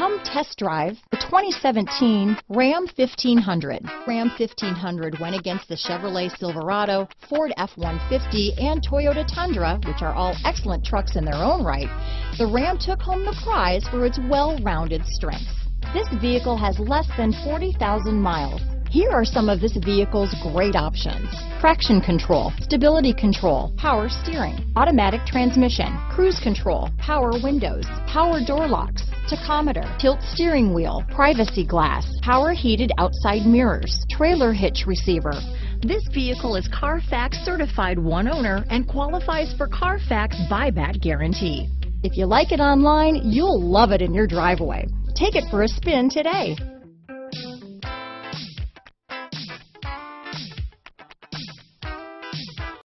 Come test drive the 2017 Ram 1500. Ram 1500 went against the Chevrolet Silverado, Ford F-150, and Toyota Tundra, which are all excellent trucks in their own right. The Ram took home the prize for its well-rounded strengths. This vehicle has less than 40,000 miles. Here are some of this vehicle's great options. Traction control, stability control, power steering, automatic transmission, cruise control, power windows, power door locks, tachometer, tilt steering wheel, privacy glass, power heated outside mirrors, trailer hitch receiver. This vehicle is Carfax certified one owner and qualifies for Carfax buyback guarantee. If you like it online, you'll love it in your driveway. Take it for a spin today.